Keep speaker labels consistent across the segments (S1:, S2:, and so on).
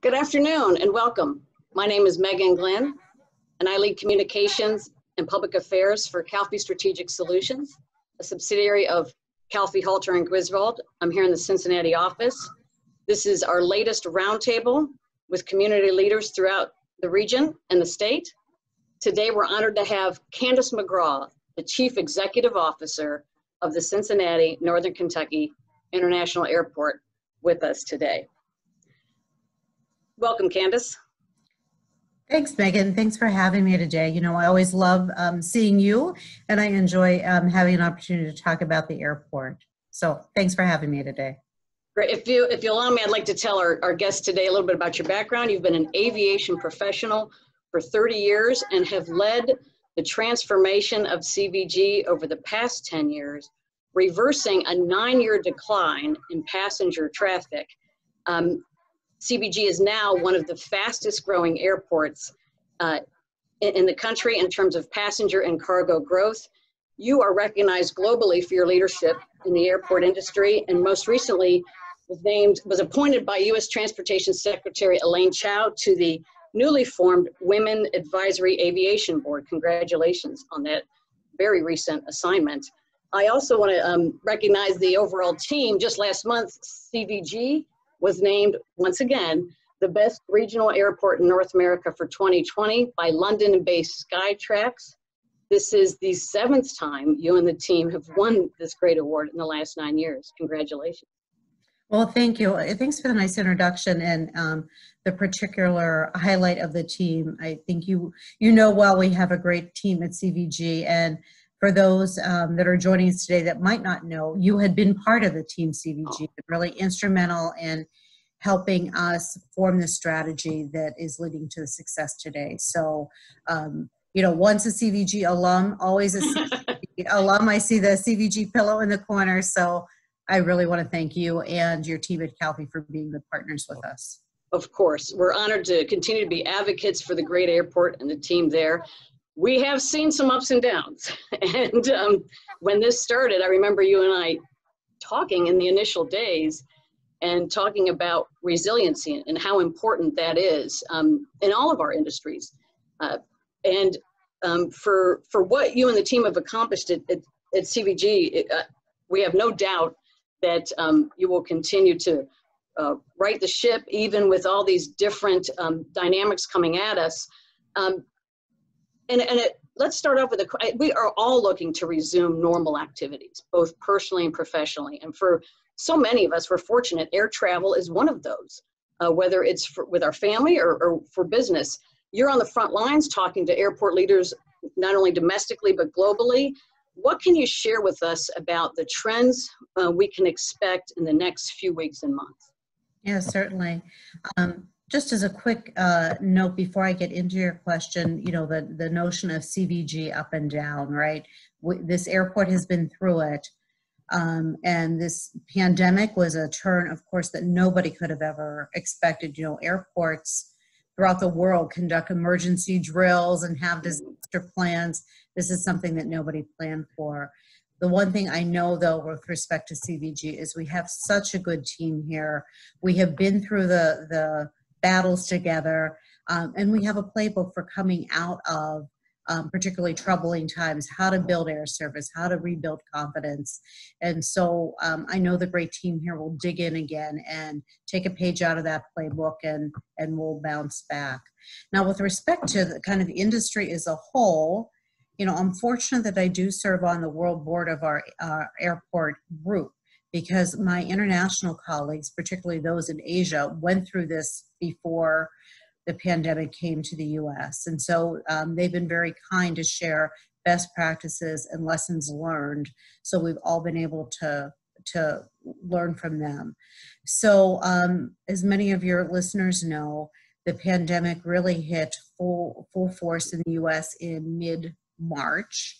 S1: Good afternoon and welcome. My name is Meghan Glynn and I lead communications and public affairs for Calfee Strategic Solutions, a subsidiary of Calfee Halter and Griswold. I'm here in the Cincinnati office. This is our latest roundtable with community leaders throughout the region and the state. Today we're honored to have Candace McGraw, the Chief Executive Officer of the Cincinnati Northern Kentucky International Airport with us today. Welcome, Candace.
S2: Thanks, Meghan. Thanks for having me today. You know, I always love um, seeing you, and I enjoy um, having an opportunity to talk about the airport. So thanks for having me today.
S1: Great. If you, if you allow me, I'd like to tell our, our guests today a little bit about your background. You've been an aviation professional for 30 years and have led the transformation of CVG over the past 10 years, reversing a nine-year decline in passenger traffic. Um, CVG is now one of the fastest growing airports uh, in, in the country in terms of passenger and cargo growth. You are recognized globally for your leadership in the airport industry and most recently was named, was appointed by U.S. Transportation Secretary Elaine Chao to the newly formed Women Advisory Aviation Board. Congratulations on that very recent assignment. I also want to um, recognize the overall team. Just last month, CVG was named once again the best regional airport in North America for 2020 by London-based Skytrax. This is the seventh time you and the team have won this great award in the last nine years. Congratulations.
S2: Well, thank you. Thanks for the nice introduction and um, the particular highlight of the team. I think you you know well we have a great team at CVG, and for those um, that are joining us today that might not know, you had been part of the team CVG, really instrumental in helping us form the strategy that is leading to the success today. So, um, you know, once a CVG alum, always a CVG alum. I see the CVG pillow in the corner. So I really want to thank you and your team at Calfee for being the partners with us.
S1: Of course, we're honored to continue to be advocates for the great airport and the team there we have seen some ups and downs. and um, when this started, I remember you and I talking in the initial days and talking about resiliency and how important that is um, in all of our industries. Uh, and um, for, for what you and the team have accomplished at, at, at CVG, it, uh, we have no doubt that um, you will continue to uh, right the ship, even with all these different um, dynamics coming at us. Um, and, and it, let's start off with a, we are all looking to resume normal activities, both personally and professionally. And for so many of us, we're fortunate air travel is one of those, uh, whether it's for, with our family or, or for business. You're on the front lines talking to airport leaders, not only domestically, but globally. What can you share with us about the trends uh, we can expect in the next few weeks and months?
S2: Yeah, certainly. Um, just as a quick uh, note before I get into your question, you know, the, the notion of CVG up and down, right? This airport has been through it. Um, and this pandemic was a turn, of course, that nobody could have ever expected. You know, airports throughout the world conduct emergency drills and have disaster plans. This is something that nobody planned for. The one thing I know though with respect to CVG is we have such a good team here. We have been through the, the battles together. Um, and we have a playbook for coming out of um, particularly troubling times, how to build air service, how to rebuild confidence. And so um, I know the great team here will dig in again and take a page out of that playbook and, and we'll bounce back. Now, with respect to the kind of industry as a whole, you know, I'm fortunate that I do serve on the world board of our uh, airport group because my international colleagues, particularly those in Asia, went through this before the pandemic came to the US. And so um, they've been very kind to share best practices and lessons learned. So we've all been able to, to learn from them. So, um, as many of your listeners know, the pandemic really hit full, full force in the US in mid March.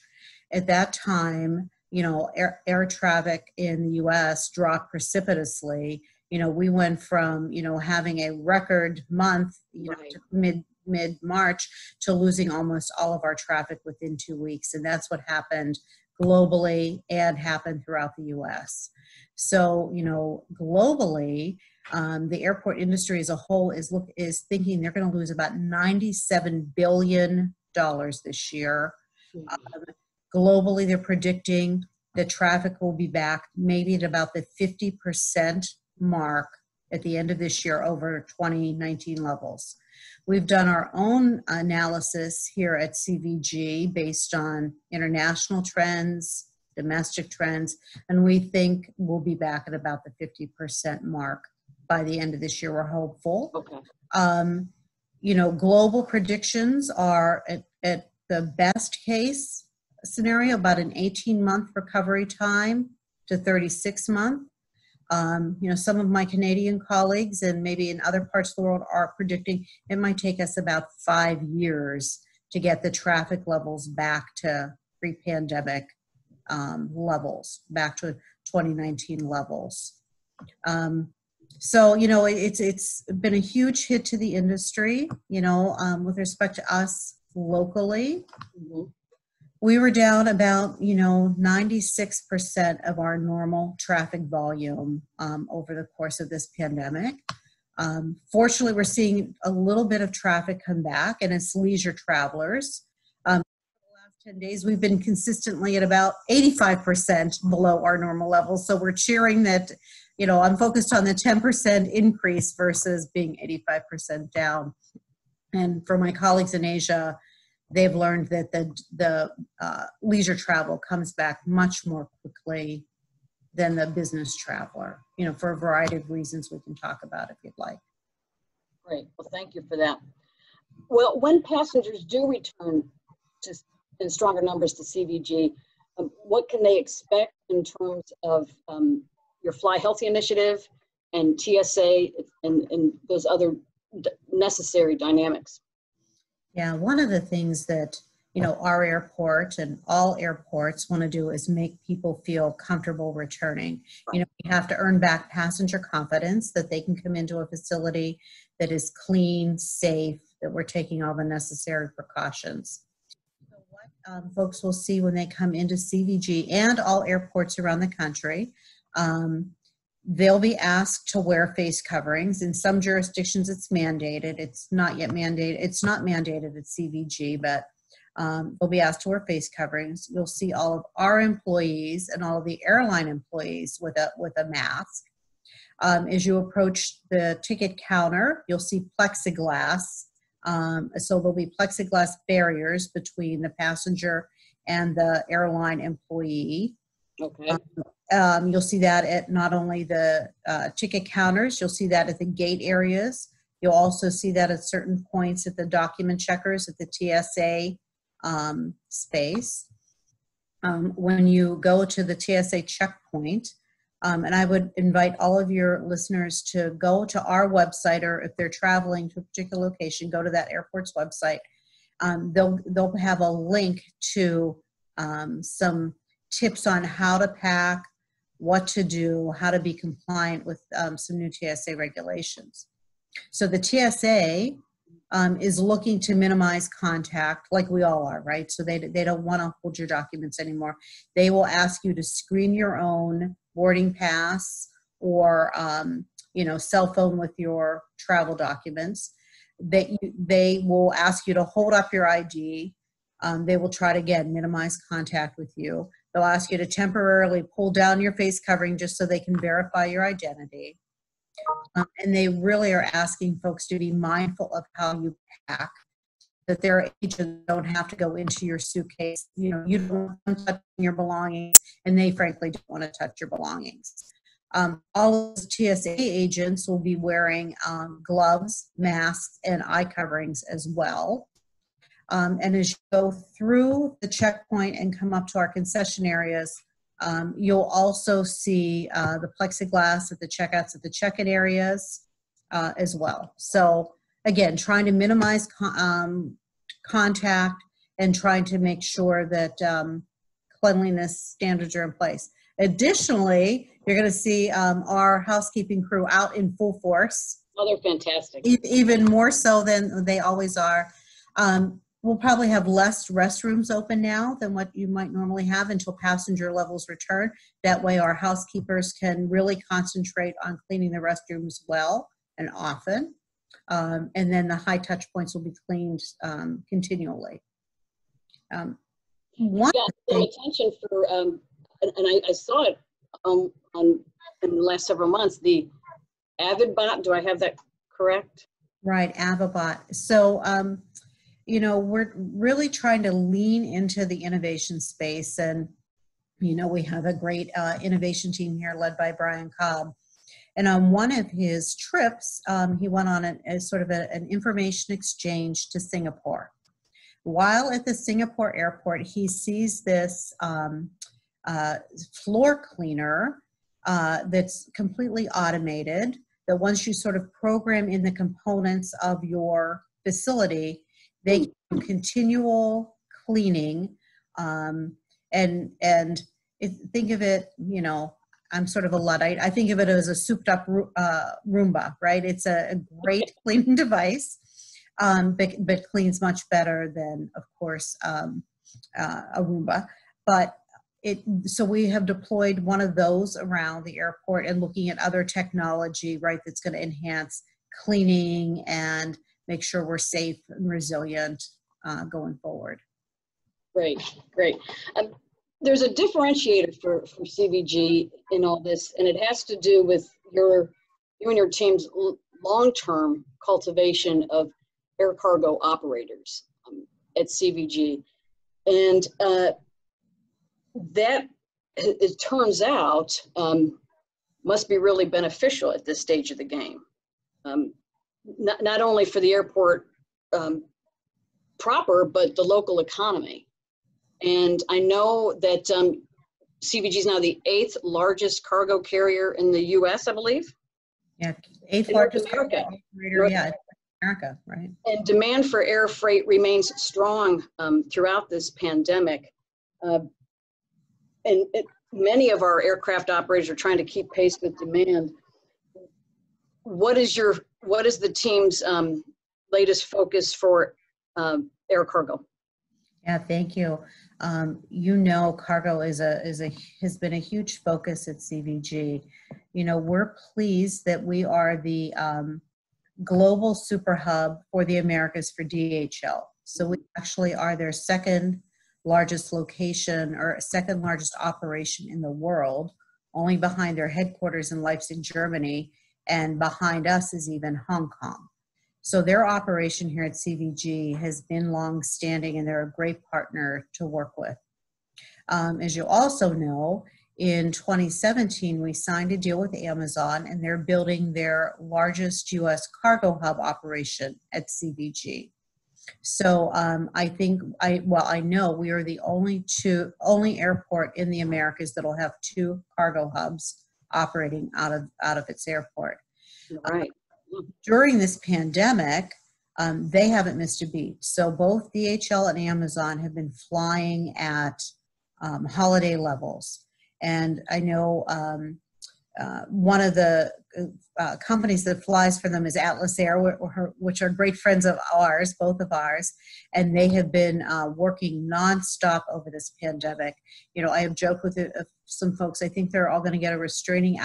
S2: At that time, you know, air, air traffic in the US dropped precipitously. You know, we went from, you know, having a record month, you right. know, mid mid March to losing almost all of our traffic within two weeks. And that's what happened globally and happened throughout the US. So, you know, globally, um, the airport industry as a whole is look is thinking they're going to lose about 97 billion dollars this year. Um, globally, they're predicting that traffic will be back maybe at about the 50% mark at the end of this year over 2019 levels. We've done our own analysis here at CVG based on international trends, domestic trends, and we think we'll be back at about the 50% mark by the end of this year. We're hopeful.
S1: Okay.
S2: Um, you know, global predictions are at, at the best case scenario about an 18 month recovery time to 36 month. Um, you know, some of my Canadian colleagues and maybe in other parts of the world are predicting it might take us about five years to get the traffic levels back to pre-pandemic um, levels, back to 2019 levels. Um, so you know, it's it's been a huge hit to the industry. You know, um, with respect to us locally,
S1: Mhm.
S2: We were down about you know 96% of our normal traffic volume um, over the course of this pandemic. Um, fortunately we're seeing a little bit of traffic come back and it's leisure travelers. Um, the last 10 days we've been consistently at about 85% below our normal levels. So we're cheering that you know i'm focused on the 10% increase versus being 85% down. And for my colleagues in asia they've learned that the the uh, leisure travel comes back much more quickly than the business traveler. You know, for a variety of reasons we can talk about if you'd like.
S1: Great. Well, thank you for that. Well, when passengers do return to in stronger numbers to CVG, um, what can they expect in terms of um, your Fly Healthy initiative and TSA and, and those other necessary dynamics?
S2: Yeah, one of the things that you know our airport and all airports want to do is make people feel comfortable returning. You know, we have to earn back passenger confidence that they can come into a facility that is clean, safe, that we're taking all the necessary precautions. So what um, folks will see when they come into CVG and all airports around the country, um, they'll be asked to wear face coverings. In some jurisdictions, it's mandated. It's not yet mandated. It's not mandated at CVG, but um, they'll be asked to wear face coverings. You'll see all of our employees and all of the airline employees with a with a mask. Um, as you approach the ticket counter, you'll see plexiglass. Um, so there'll be plexiglass barriers between the passenger and the airline employee.
S1: Okay.
S2: Um, you'll see that at not only the uh, ticket counters, you'll see that at the gate areas. You'll also see that at certain points at the document checkers at the TSA um, space. Um, when you go to the TSA checkpoint, um, and I would invite all of your listeners to go to our website, or if they're traveling to a particular location, go to that airport's website. Um, they'll they'll have a link to um, some tips on how to pack, what to do, how to be compliant with um, some new TSA regulations. So the TSA um, is looking to minimize contact, like we all are, right? So they, they don't want to hold your documents anymore. They will ask you to screen your own boarding pass or um, you know cell phone with your travel documents. That they they will ask you to hold up your ID. Um, they will try to again minimize contact with you. They'll ask you to temporarily pull down your face covering just so they can verify your identity. Um, and they really are asking folks to be mindful of how you pack, that their agents don't have to go into your suitcase. You know, you don't want your belongings, and they frankly don't want to touch your belongings. Um, all of the TSA agents will be wearing um, gloves, masks, and eye coverings as well. Um, and as you go through the checkpoint and come up to our concession areas, um, you'll also see uh, the plexiglass at the checkouts at the check-in areas uh, as well. So again, trying to minimize con- um, contact and trying to make sure that um, cleanliness standards are in place. Additionally, you're going to see um, our housekeeping crew out in full force
S1: Oh, they're fantastic.
S2: e- even more so than they always are. Um, we'll probably have less restrooms open now than what you might normally have until passenger levels return. That way, our housekeepers can really concentrate on cleaning the restrooms well and often. Um, and then the high touch points will be cleaned um, continually. Um, one
S1: got some attention for, um, and, and I, I saw it um, on in the last several months. The Avidbot. Do I have that correct?
S2: Right, Avabot. So, um, you know, we're really trying to lean into the innovation space. And, you know, we have a great uh, innovation team here led by Brian Cobb. And on one of his trips, um, he went on a, a sort of a, an information exchange to Singapore. While at the Singapore airport, he sees this um, uh, floor cleaner uh, that's completely automated that once you sort of program in the components of your facility, they do continual cleaning um, and and if, think of it, you know, I'm sort of a luddite. I think of it as a souped up uh, Roomba, right? It's a, a great cleaning device, um, but, but cleans much better than, of course, um, uh, a Roomba. But it so we have deployed one of those around the airport and looking at other technology right that's going to enhance cleaning and make sure we're safe and resilient uh, going forward.
S1: Great great. Um, there's a differentiator for for cvg in all this and it has to do with your you and your team's long-term cultivation of air cargo operators um, at cvg and uh, that it turns out um, must be really beneficial at this stage of the game. Um, not, not only for the airport um, proper, but the local economy. And I know that um, CVG is now the eighth largest cargo carrier in the U.S., I believe.
S2: Yeah, eighth
S1: In
S2: largest
S1: America.
S2: operator,
S1: North
S2: yeah, America, right?
S1: And demand for air freight remains strong um, throughout this pandemic. Uh, and it, many of our aircraft operators are trying to keep pace with demand. What is your what is the team's um, latest focus for um, air cargo?
S2: Yeah, thank you. Um, you know, cargo is a is a has been a huge focus at CVG. You know, we're pleased that we are the um, global super hub for the Americas for DHL. So we actually are their second largest location or second largest operation in the world, only behind their headquarters in Leipzig, Germany, and behind us is even Hong Kong. So their operation here at CVG has been long standing and they're a great partner to work with. Um, as you also know, in 2017, we signed a deal with Amazon and they're building their largest US cargo hub operation at CVG. So um, I think I well I know we are the only two only airport in the Americas that'll have two cargo hubs operating out of out of its airport.
S1: Right.
S2: During this pandemic, um, they haven't missed a beat. So both DHL and Amazon have been flying at um, holiday levels, and I know um, uh, one of the uh, companies that flies for them is Atlas Air, which are great friends of ours, both of ours, and they have been uh, working nonstop over this pandemic. You know, I have joked with uh, some folks. I think they're all going to get a restraining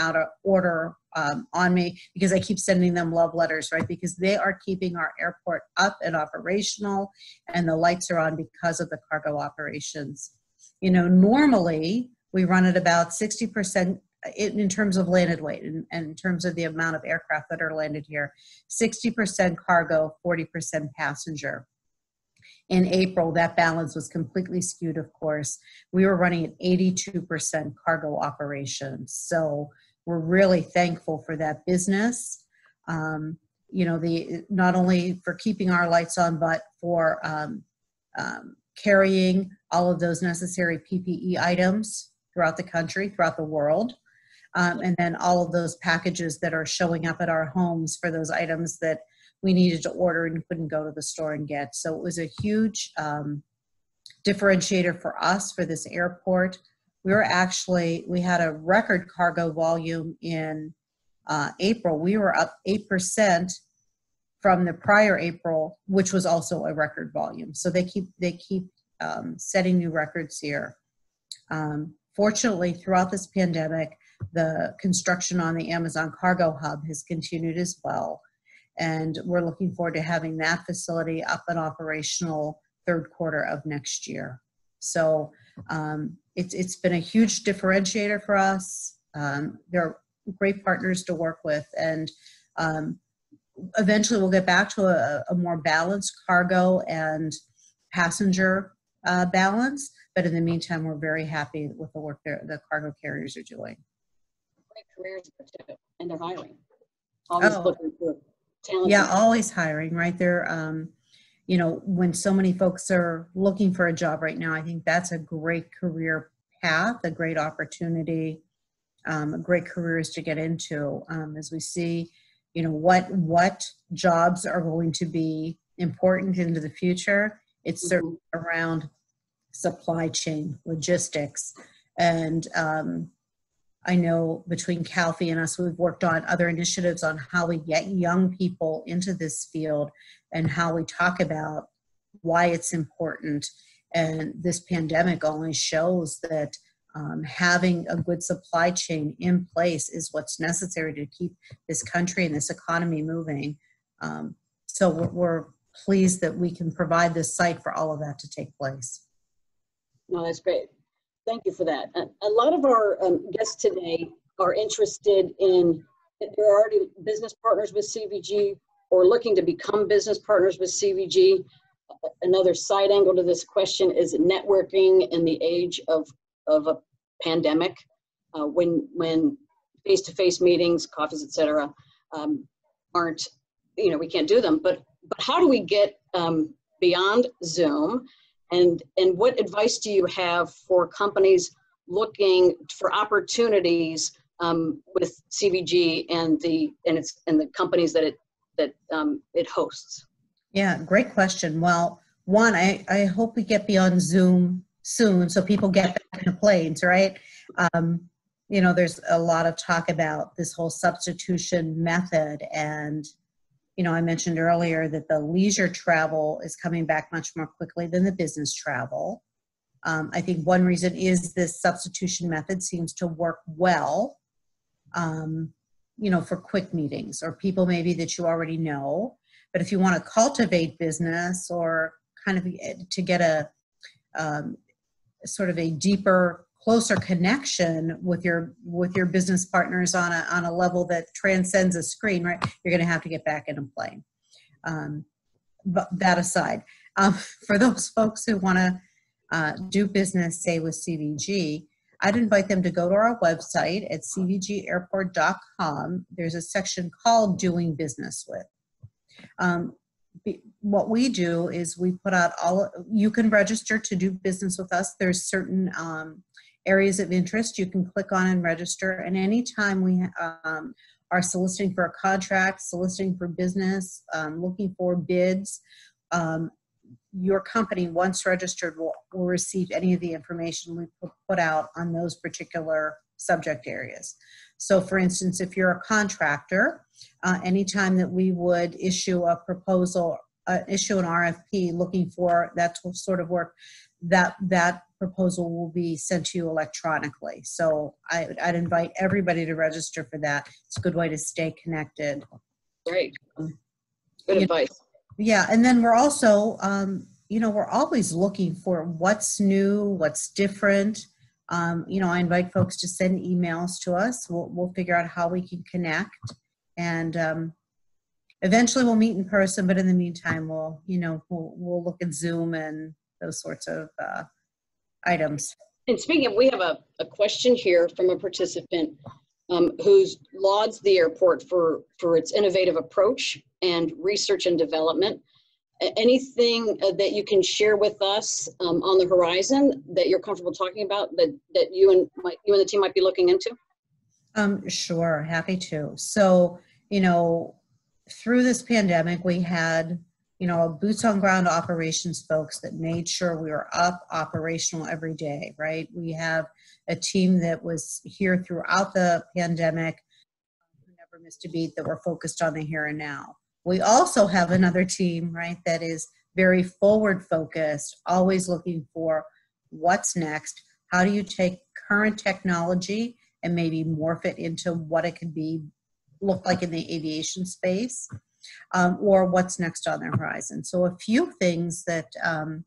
S2: order um, on me because I keep sending them love letters, right? Because they are keeping our airport up and operational, and the lights are on because of the cargo operations. You know, normally we run at about 60% in, in terms of landed weight and, and, in terms of the amount of aircraft that are landed here 60% cargo 40% passenger. In april that balance was completely skewed of course. We were running at 82% cargo operations. So we're really thankful for that business. Um, you know the not only for keeping our lights on but for um, um, carrying all of those necessary ppe items throughout the country throughout the world um, and then all of those packages that are showing up at our homes for those items that we needed to order and couldn't go to the store and get. So it was a huge um, differentiator for us for this airport. We were actually, we had a record cargo volume in uh, April. We were up 8% from the prior April, which was also a record volume. So they keep they keep um, setting new records here. Um, fortunately, throughout this pandemic, the construction on the Amazon Cargo Hub has continued as well, and we're looking forward to having that facility up and operational third quarter of next year. So um, it's it's been a huge differentiator for us. Um, they're great partners to work with, and um, eventually we'll get back to a, a more balanced cargo and passenger uh, balance. But in the meantime, we're very happy with the work the cargo carriers are doing.
S1: Great careers too, and they're hiring. Always
S2: Oh.
S1: looking for talent.
S2: Yeah, always hiring, right? They're, um, you know, when so many folks are looking for a job right now, I think that's a great career path, a great opportunity, um, great careers to get into. Um, as we see, you know, what what jobs are going to be important into the future. It's certainly around supply chain, logistics, and um, I know between Calfee and us, we've worked on other initiatives on how we get young people into this field and how we talk about why it's important. And this pandemic only shows that um, having a good supply chain in place is what's necessary to keep this country and this economy moving. Um, so we're, we're pleased that we can provide this site for all of that to take place.
S1: No, that's great. Thank you for that. A, lot of our um, guests today are interested in, they're already business partners with CVG or looking to become business partners with CVG. Another side angle to this question is networking in the age of, of a pandemic, uh, when, when face-to-face meetings, coffees, et cetera, um, aren't, you know, we can't do them. But, but how do we get um, beyond Zoom and, and what advice do you have for companies looking for opportunities um, with CVG and the and its and the companies that it that um, it hosts?
S2: Yeah, great question. Well, one, I, I hope we get beyond Zoom soon so people get back in the planes, right? Um, you know, there's a lot of talk about this whole substitution method. And, you know, I mentioned earlier that the leisure travel is coming back much more quickly than the business travel. Um, I think one reason is this substitution method seems to work well, um, you know, for quick meetings or people maybe that you already know. But if you want to cultivate business or kind of eh, to get a um, sort of a deeper, closer connection with your with your business partners on a on a level that transcends a screen, right? You're going to have to get back in a plane. Um, but that aside, um, for those folks who want to uh, do business, say with CVG, I'd invite them to go to our website at cvgairport.com. There's a section called Doing Business With. Um, what we do is we put out all, you can register to do business with us. There's certain um, areas of interest you can click on and register. And anytime we um, are soliciting for a contract, soliciting for business, um, looking for bids, um, your company, once registered, will, will receive any of the information we put out on those particular subject areas. So for instance, if you're a contractor, uh, anytime that we would issue a proposal, uh, issue an RFP looking for that sort of work, that, that proposal will be sent to you electronically. So I, I'd invite everybody to register for that. It's a good way to stay connected.
S1: Great,
S2: Um,
S1: good
S2: you-
S1: advice.
S2: Yeah, and then we're also, um, you know, we're always looking for what's new, what's different. Um, you know, I invite folks to send emails to us. We'll, we'll figure out how we can connect. And um, eventually we'll meet in person, but in the meantime, we'll, you know, we'll, we'll look at Zoom and those sorts of uh, items.
S1: And speaking of, we have a, a question here from a participant um, who's lauds the airport for, for its innovative approach and research and development. Anything uh, that you can share with us um, on the horizon that you're comfortable talking about that, that you and my, you and the team might be looking into?
S2: Um, sure, happy to. So, you know, through this pandemic, we had, you know, boots on ground operations folks that made sure we were up operational every day, right? We have a team that was here throughout the pandemic, who never missed a beat, that were focused on the here and now. We also have another team, right, that is very forward focused, always looking for what's next. How do you take current technology and maybe morph it into what it could be look like in the aviation space um, or what's next on the horizon. So a few things that um,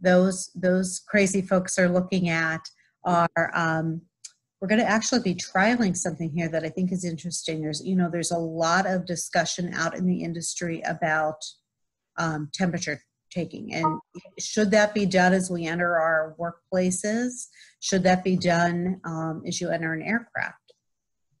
S2: those those crazy folks are looking at are um, we're going to actually be trialing something here that I think is interesting. There's you know there's a lot of discussion out in the industry about um, temperature taking and should that be done as we enter our workplaces should that be done um, as you enter an aircraft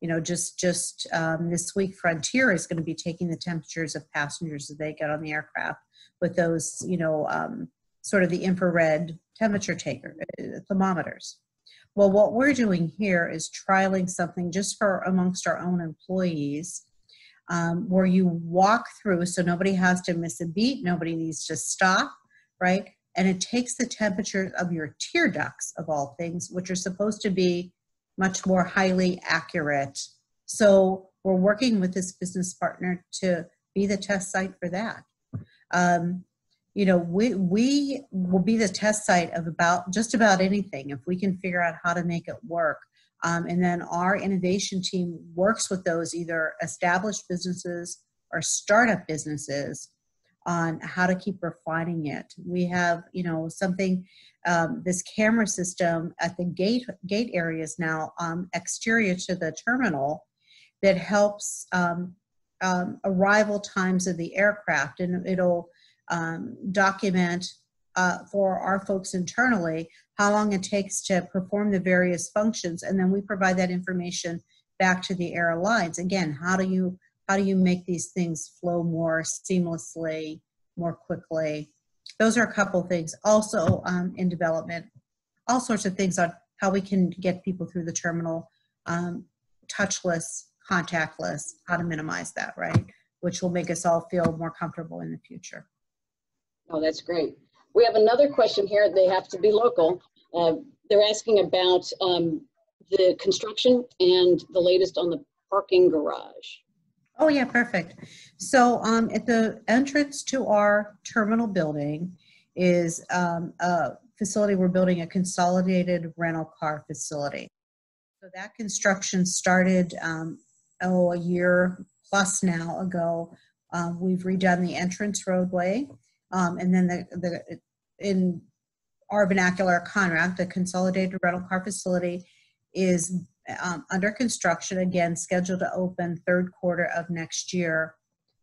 S2: you know, just just um, this week, Frontier is going to be taking the temperatures of passengers as they get on the aircraft with those, you know, um, sort of the infrared temperature taker uh, thermometers. Well, what we're doing here is trialing something just for amongst our own employees, um, where you walk through, so nobody has to miss a beat, nobody needs to stop, right? And it takes the temperature of your tear ducts, of all things, which are supposed to be much more highly accurate. So we're working with this business partner to be the test site for that. Um, you know, we, we will be the test site of about just about anything if we can figure out how to make it work. Um, and then our innovation team works with those either established businesses or startup businesses on how to keep refining it. We have, you know, something, um, this camera system at the gate gate areas now, um, exterior to the terminal, that helps um, um arrival times of the aircraft, and it'll um, document uh, for our folks internally how long it takes to perform the various functions, and then we provide that information back to the airlines. Again, how do you how do you make these things flow more seamlessly, more quickly? Those are a couple things. Also um, in development, all sorts of things on how we can get people through the terminal, um, touchless, contactless, how to minimize that, right? Which will make us all feel more comfortable in the future.
S1: Oh, that's great. We have another question here. They have to be local. Uh, they're asking about um, the construction and the latest on the parking garage.
S2: Oh, yeah, perfect. So um, at the entrance to our terminal building is um, a facility, we're building a consolidated rental car facility. So that construction started, um, oh, a year plus now ago. Um, we've redone the entrance roadway. Um, and then the, the in our vernacular, ConRAC, the consolidated rental car facility, is um, under construction, again, scheduled to open third quarter of next year.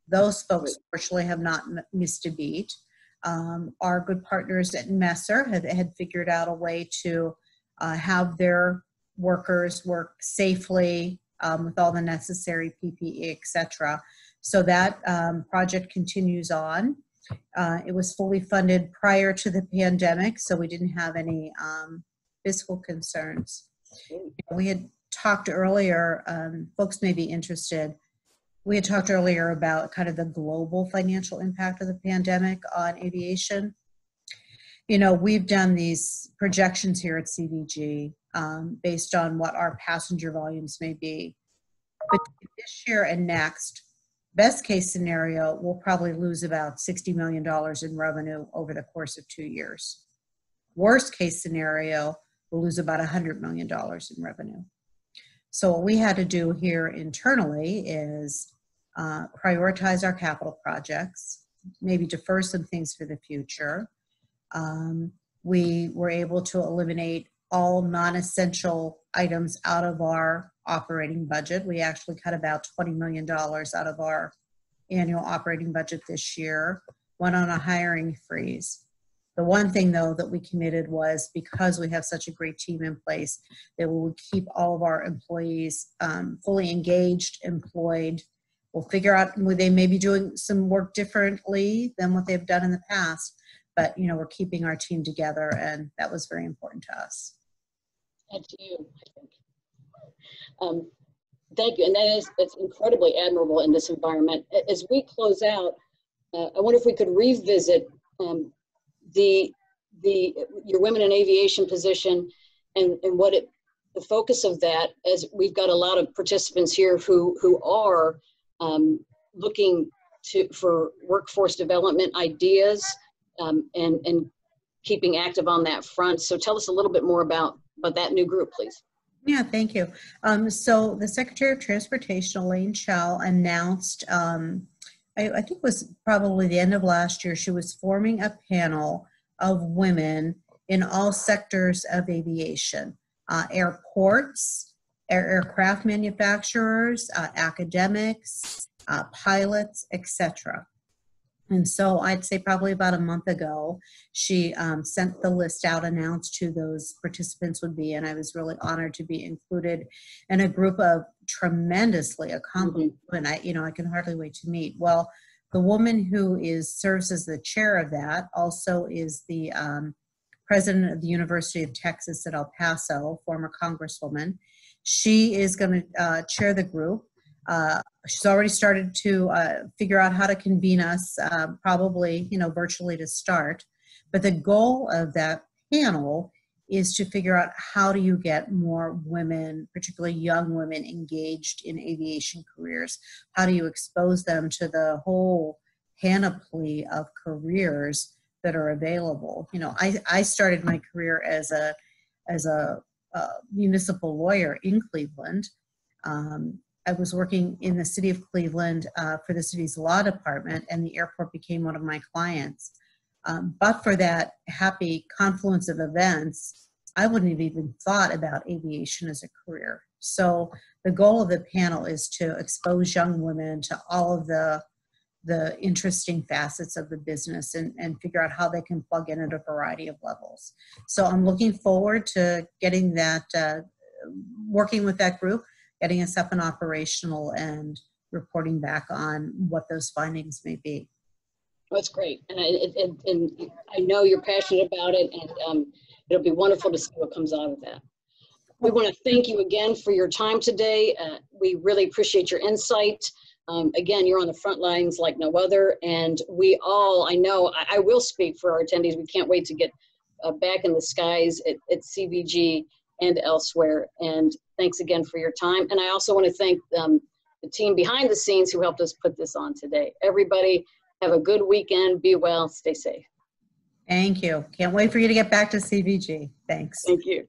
S2: Those folks fortunately have not missed a beat. Um, our good partners at Messer had, had figured out a way to uh, have their workers work safely um, with all the necessary PPE, etc. So that um, project continues on. Uh, it was fully funded prior to the pandemic, so we didn't have any um, fiscal concerns. We had talked earlier, um, folks may be interested. We had talked earlier about kind of the global financial impact of the pandemic on aviation. You know, we've done these projections here at CVG um, based on what our passenger volumes may be. But this year and next, best case scenario, we'll probably lose about $60 million in revenue over the course of two years. Worst case scenario, we'll lose about $100 million in revenue. So what we had to do here internally is uh, prioritize our capital projects, maybe defer some things for the future. Um, we were able to eliminate all non-essential items out of our operating budget. We actually cut about $20 million out of our annual operating budget this year, went on a hiring freeze. The one thing though that we committed was because we have such a great team in place that we would keep all of our employees um, fully engaged, employed. We'll figure out they may be doing some work differently than what they've done in the past, but you know we're keeping our team together, and that was very important to us.
S1: And to you, I think. Um, thank you, and that is it's incredibly admirable in this environment. As we close out, uh, I wonder if we could revisit um, the the your women in aviation position and and what it the focus of that as we've got a lot of participants here who who are um, looking to, for workforce development ideas um, and, and keeping active on that front. So tell us a little bit more about, about that new group, please.
S2: Yeah, thank you. Um, so the Secretary of Transportation, Elaine Chao, announced, um, I, I think it was probably the end of last year, she was forming a panel of women in all sectors of aviation, uh, airports, air, aircraft manufacturers, uh, academics, uh, pilots, etc. And so I'd say probably about a month ago, she um, sent the list out, announced who those participants would be, and I was really honored to be included in a group of tremendously accomplished women. I, you know, I can hardly wait to meet. Well, the woman who is serves as the chair of that also is the um, president of the University of Texas at El Paso, former congresswoman. She is going to uh, chair the group. Uh, she's already started to uh, figure out how to convene us, uh, probably you know virtually to start. But the goal of that panel is to figure out how do you get more women, particularly young women, engaged in aviation careers. How do you expose them to the whole panoply of careers that are available? You know, I, I started my career as a as a, a municipal lawyer in Cleveland. Um, I was working in the city of Cleveland uh, for the city's law department, and the airport became one of my clients. Um, but for that happy confluence of events, I wouldn't have even thought about aviation as a career. So the goal of the panel is to expose young women to all of the the interesting facets of the business and, and figure out how they can plug in at a variety of levels. So I'm looking forward to getting that, uh, working with that group getting us up and operational and reporting back on what those findings may be.
S1: That's great. And I, and, I know you're passionate about it and um, it'll be wonderful to see what comes out of that. We want to thank you again for your time today. Uh, we really appreciate your insight. Um, again, you're on the front lines like no other. And we all, I know, I, I will speak for our attendees. We can't wait to get uh, back in the skies at, at CVG and elsewhere. And thanks again for your time. And I also want to thank um, the team behind the scenes who helped us put this on today. Everybody, have a good weekend. Be well. Stay safe.
S2: Thank you. Can't wait for you to get back to CVG. Thanks.
S1: Thank you.